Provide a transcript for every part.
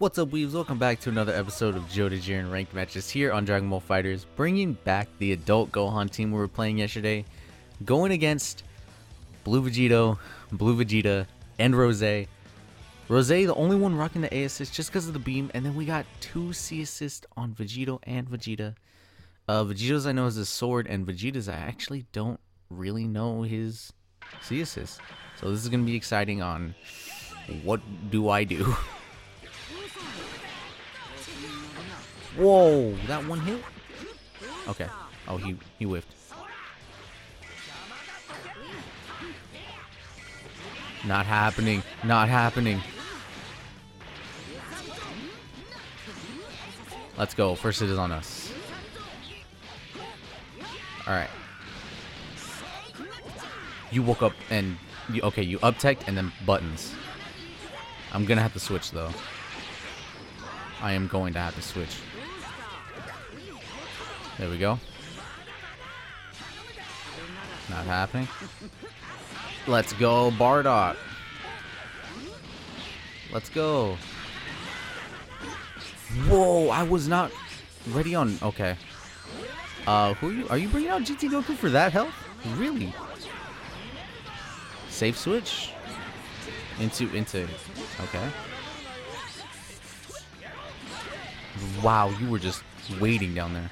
What's up, weebs? Welcome back to another episode of Joe Jiren Ranked Matches here on Dragon Ball FighterZ, bringing back the adult Gohan team we were playing yesterday, going against Blue Vegito, Blue Vegeta, and Rose. Rose, the only one rocking the A assist just because of the beam, and then we got two C assist on Vegito and Vegeta. Uh, Vegito's I know is his sword, and Vegeta's I actually don't really know his C assist. So this is gonna be exciting on what do I do. Whoa, that one hit? Okay. Oh, he he whiffed. Not happening. Not happening. Let's go. First it is on us. Alright. You woke up and... You, okay, you up tech and then buttons. I'm gonna have to switch though. I am going to have to switch. There we go. Not happening. Let's go, Bardock. Let's go. Whoa, I was not ready on... Okay. Uh, who are you? Are you bringing out GT Goku for that health? Really? Safe switch? Into, into... Okay. Wow, you were just waiting down there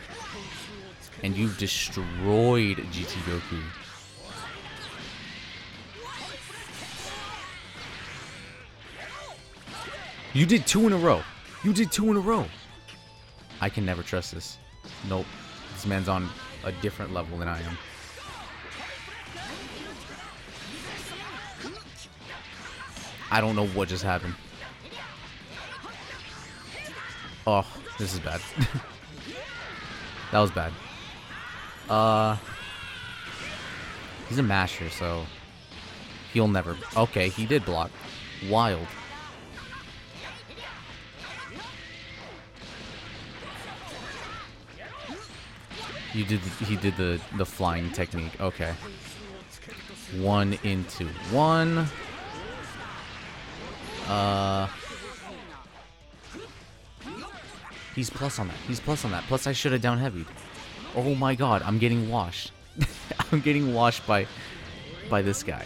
and you've destroyed GT Goku. You did two in a row. You did two in a row. I can never trust this. Nope. This man's on a different level than I am. I don't know what just happened. Oh, this is bad. that was bad. Uh, he's a masher, so he'll never. Okay, he did block. Wild. You did. He did the the flying technique. Okay. One into one. Uh. He's plus on that. He's plus on that. Plus, I should have down heavied. Oh my god, I'm getting washed. I'm getting washed by by this guy.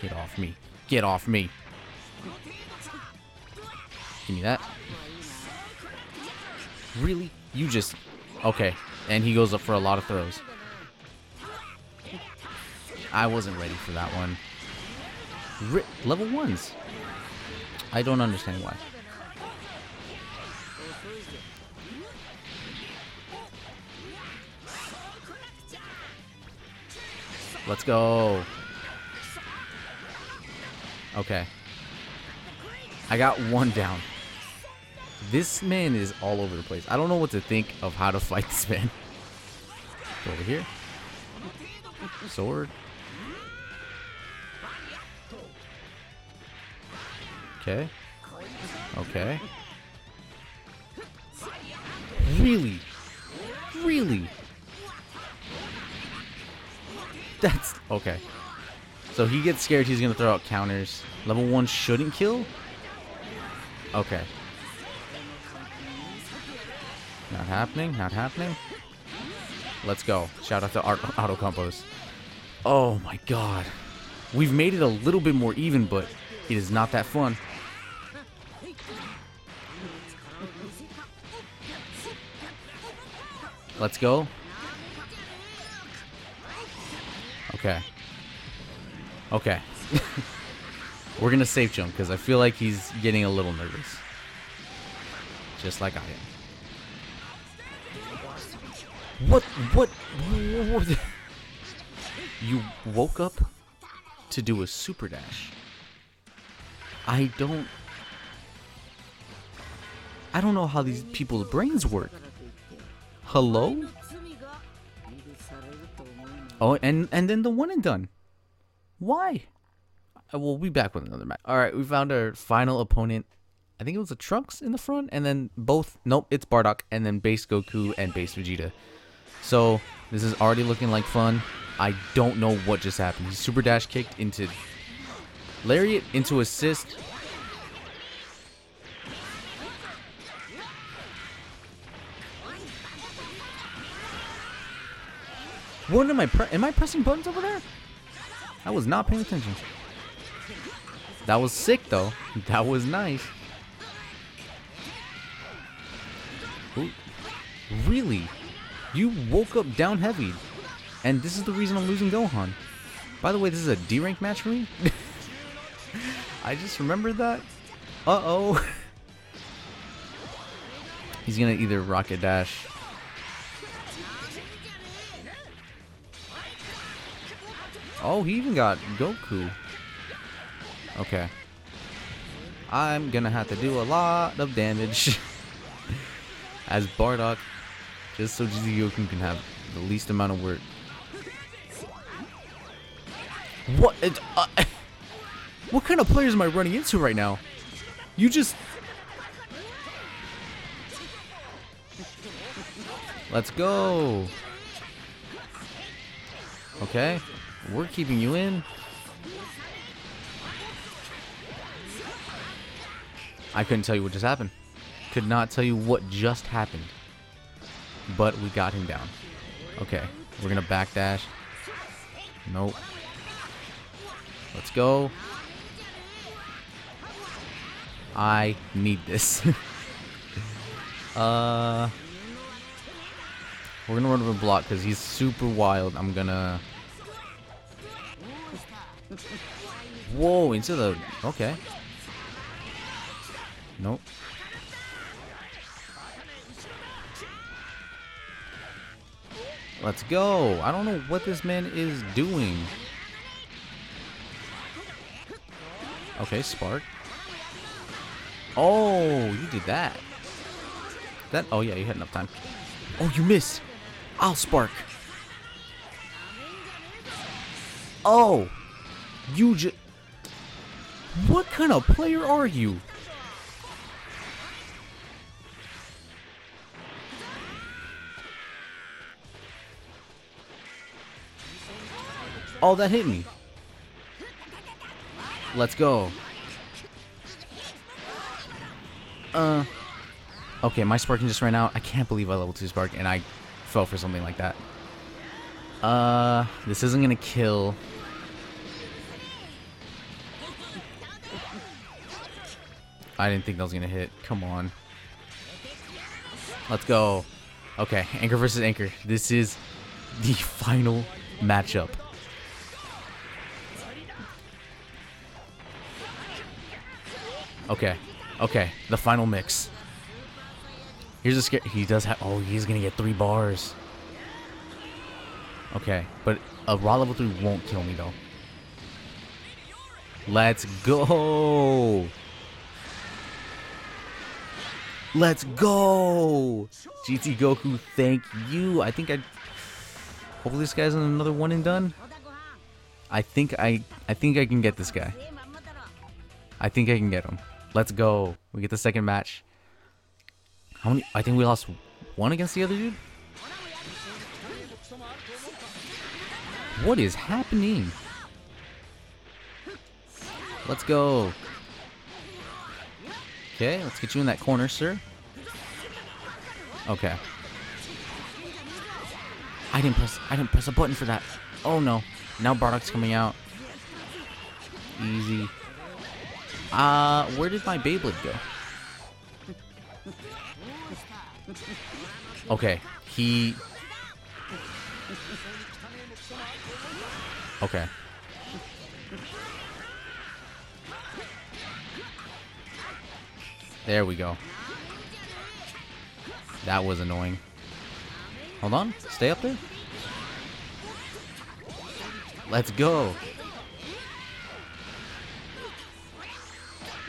Get off me. Get off me. Give me that. Really? You just... Okay. And he goes up for a lot of throws. I wasn't ready for that one level ones. I don't understand why. Let's go. Okay. I got one down. This man is all over the place. I don't know what to think of how to fight this man. Over here. Sword. Okay. Okay. Really? Really? That's... Okay. So he gets scared he's going to throw out counters. Level 1 shouldn't kill? Okay. Not happening. Not happening. Let's go. Shout out to Auto Combos. Oh my god. We've made it a little bit more even, but it is not that fun. Let's go. Okay. Okay. We're going to safe jump because I feel like he's getting a little nervous. Just like I am. What? What? what? You woke up to do a super dash. I don't... I don't know how these people's brains work. Hello? Oh, and and then the one and done. Why? Uh, we'll be back with another match. All right, we found our final opponent. I think it was the Trunks in the front, and then both. Nope, it's Bardock, and then base Goku and base Vegeta. So this is already looking like fun. I don't know what just happened. He super dash kicked into Lariat into assist. What am I am I pressing buttons over there? I was not paying attention. That was sick though. That was nice. Ooh. Really? You woke up down heavy. And this is the reason I'm losing Gohan. By the way, this is a D rank match for me? I just remembered that. Uh-oh. He's gonna either rocket dash. Oh, he even got Goku. Okay. I'm gonna have to do a lot of damage as Bardock, just so Goku can have the least amount of work. What? Uh, what kind of players am I running into right now? You just... Let's go. Okay. We're keeping you in. I couldn't tell you what just happened. Could not tell you what just happened. But we got him down. Okay. We're going to backdash. Nope. Let's go. I need this. uh, we're gonna run over a block because he's super wild. I'm gonna. Whoa, into the. Okay. Nope. Let's go. I don't know what this man is doing. Okay, spark. Oh, you did that. That. Oh yeah, you had enough time. Oh, you missed. I'll spark. Oh, you just. What kind of player are you? Oh, that hit me. Let's go. Uh. Okay, my Sparking just ran out. I can't believe I level 2 Spark and I fell for something like that. Uh, this isn't gonna kill. I didn't think that was gonna hit. Come on. Let's go. Okay, Anchor versus Anchor. This is the final matchup. Okay. Okay. The final mix. Here's a scare. He does have. Oh, he's gonna get three bars. Okay, but a raw level three won't kill me though. Let's go. Let's go. GT Goku, thank you. I think I. Hopefully this guy's another one and done. I think I. I think I can get this guy. I think I can get him. Let's go. We get the second match. How many? I think we lost one against the other dude. What is happening? Let's go. Okay, let's get you in that corner, sir. Okay. I didn't press I didn't press a button for that. Oh no. Now Bardock's coming out. Easy. Uh, where did my Beyblade go? Okay, he... Okay. There we go. That was annoying. Hold on. Stay up there. Let's go.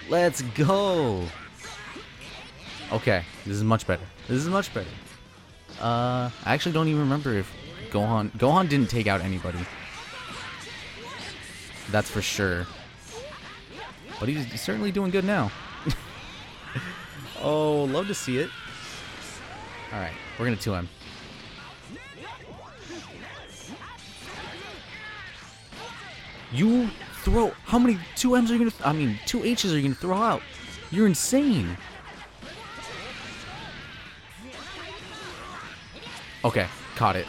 Let's go. Okay, this is much better. This is much better. Uh, I actually don't even remember if Gohan Gohan didn't take out anybody. That's for sure. But he's certainly doing good now. Oh, love to see it. All right, we're gonna 2M. You throw how many two M's are you gonna? I mean, two H's are you gonna throw out? You're insane. Okay, caught it.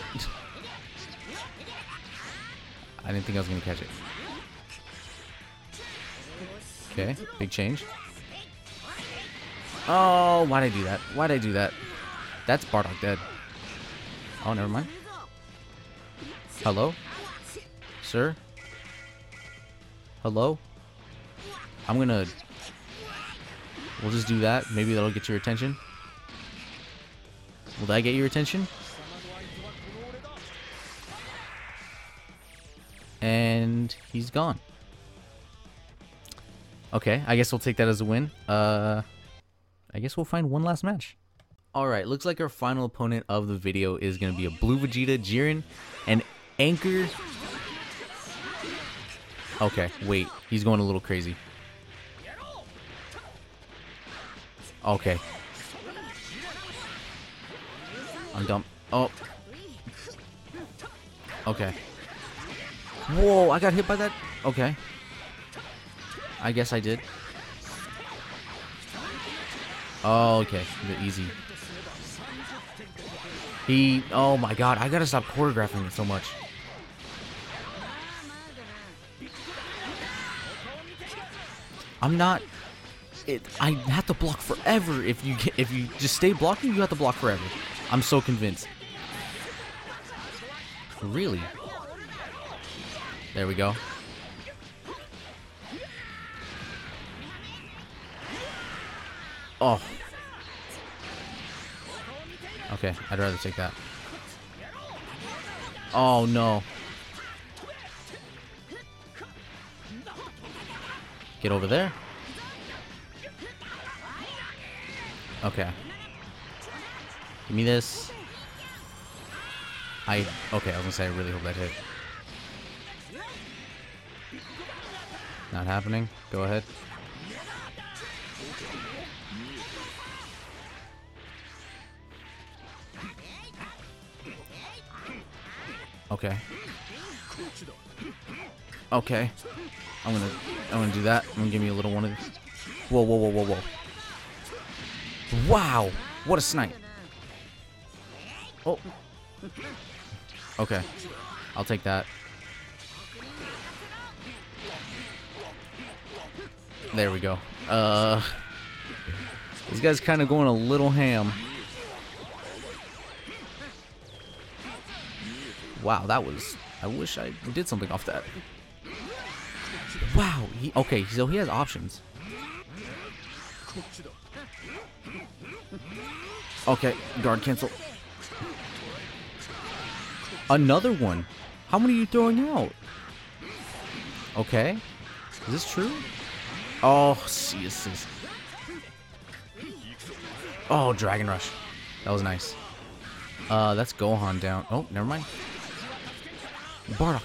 I didn't think I was gonna catch it. Okay, big change. Oh, why'd I do that? Why'd I do that? That's Bardock dead. Oh, never mind. Hello? Sir? Hello? I'm gonna... We'll just do that. Maybe that'll get your attention. Will that get your attention? And he's gone. Okay, I guess we'll take that as a win. Uh, I guess we'll find one last match. Alright, looks like our final opponent of the video is going to be a Blue Vegeta, Jiren, and Anchor. Okay, wait. He's going a little crazy. Okay. I'm dumb. Oh. Okay. Whoa, I got hit by that? Okay. I guess I did. Oh, okay. Easy. He... Oh my god, I gotta stop choreographing it so much. I'm not... It, I have to block forever. If you get, if you just stay blocking, you have to block forever. I'm so convinced. Really? There we go. Oh. Okay, I'd rather take that. Oh, no. Get over there. Okay. Give me this. I... Okay, I was gonna say I really hope that hit. Not happening. Go ahead. Okay. Okay. I'm gonna I'm gonna do that. I'm gonna give me a little one of these. Whoa, whoa, whoa, whoa, whoa. Wow! What a snipe. Oh. Okay. I'll take that. There we go. Uh, this guy's kind of going a little ham. Wow, that was... I wish I did something off that. Wow. He, okay, so he has options. Okay, guard cancel. Another one. How many are you throwing out? Okay. Is this true? Oh, Jesus. Oh, Dragon Rush. That was nice. Uh, that's Gohan down. Oh, never mind. Bardock.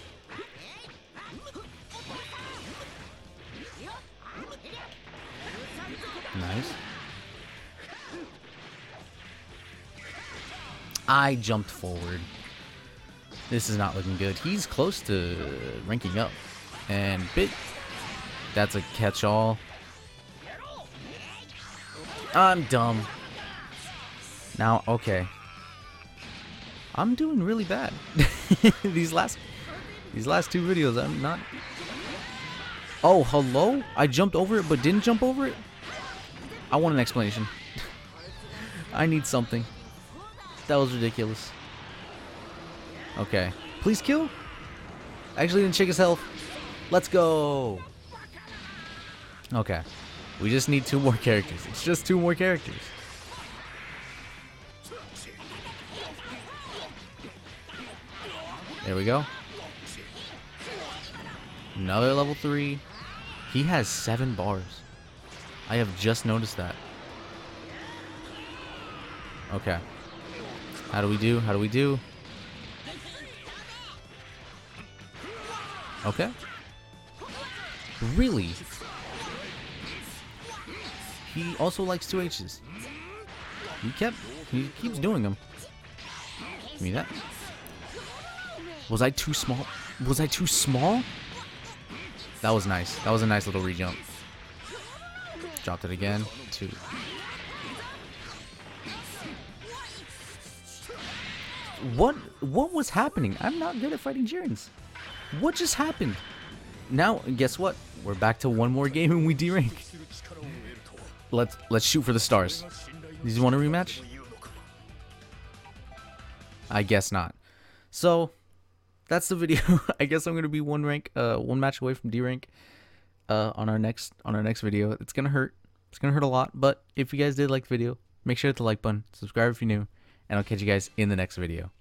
Nice. I jumped forward. This is not looking good. He's close to ranking up. And Bit that's a catch-all. I'm dumb. Now, okay. I'm doing really bad. these last these last two videos, I'm not... Oh, hello? I jumped over it but didn't jump over it? I want an explanation. I need something. That was ridiculous. Okay. Please kill? Actually didn't check his health. Let's go. Okay. We just need two more characters. It's just two more characters. There we go. Another level 3. He has 7 bars. I have just noticed that. Okay. How do we do? How do we do? Okay. Really? He also likes two H's. He kept, he keeps doing them. Give me that. Was I too small? Was I too small? That was nice. That was a nice little re-jump. Dropped it again. Two. What what was happening? I'm not good at fighting Jirens. What just happened? Now, guess what? We're back to one more game and we derank. Let's let's shoot for the stars. Did you want a rematch? I guess not. So that's the video. I guess I'm gonna be one rank, uh, one match away from D rank. Uh, on our next on our next video. It's gonna hurt. It's gonna hurt a lot. But if you guys did like the video, make sure to hit the like button, subscribe if you're new, and I'll catch you guys in the next video.